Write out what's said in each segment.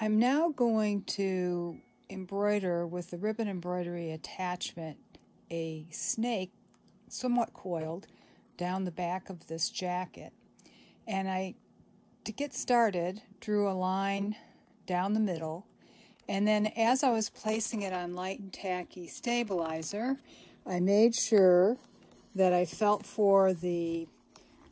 I'm now going to embroider with the ribbon embroidery attachment a snake somewhat coiled down the back of this jacket. And I to get started drew a line down the middle. And then as I was placing it on light and tacky stabilizer I made sure that I felt for the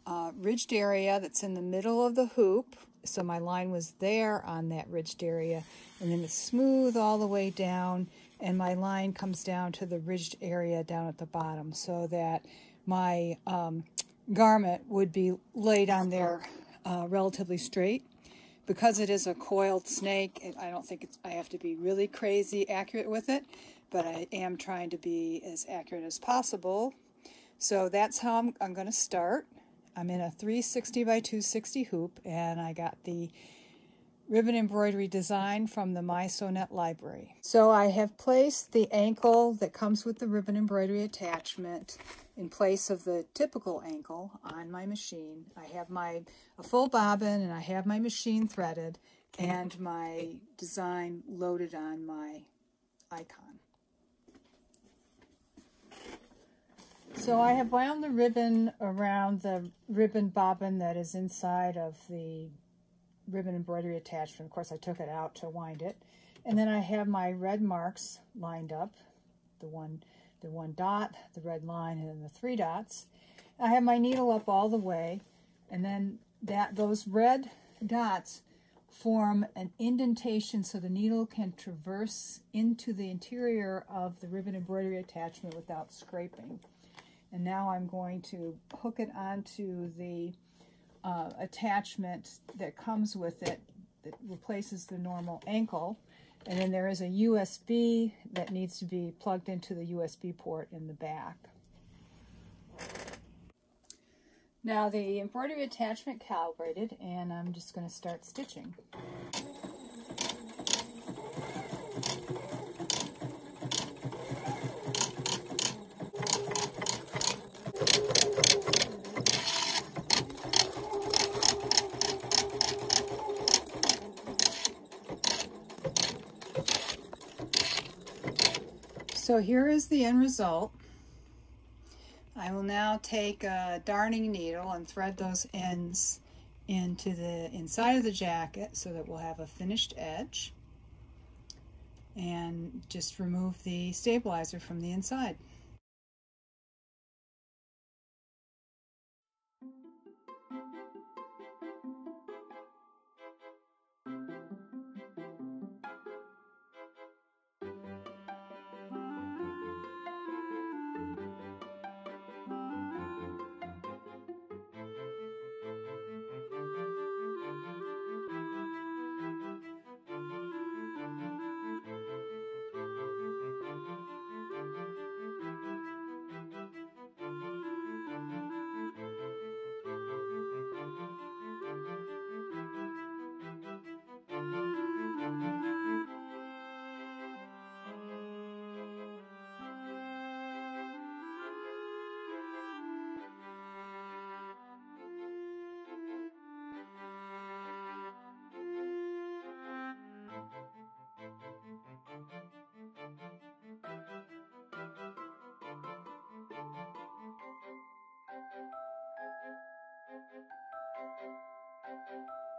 uh, ridged area that's in the middle of the hoop so my line was there on that ridged area and then it's smooth all the way down and my line comes down to the ridged area down at the bottom so that my um, garment would be laid on there uh, relatively straight. Because it is a coiled snake, I don't think I have to be really crazy accurate with it, but I am trying to be as accurate as possible. So that's how I'm, I'm going to start. I'm in a 360 by 260 hoop and I got the ribbon embroidery design from the mySewnet library. So I have placed the ankle that comes with the ribbon embroidery attachment in place of the typical ankle on my machine. I have my a full bobbin and I have my machine threaded and my design loaded on my icon. So I have wound the ribbon around the ribbon bobbin that is inside of the ribbon embroidery attachment. Of course, I took it out to wind it. And then I have my red marks lined up, the one, the one dot, the red line, and then the three dots. I have my needle up all the way, and then that those red dots form an indentation so the needle can traverse into the interior of the ribbon embroidery attachment without scraping. And now I'm going to hook it onto the uh, attachment that comes with it that replaces the normal ankle. And then there is a USB that needs to be plugged into the USB port in the back. Now the embroidery attachment calibrated and I'm just going to start stitching. So here is the end result. I will now take a darning needle and thread those ends into the inside of the jacket so that we'll have a finished edge and just remove the stabilizer from the inside. Thank you.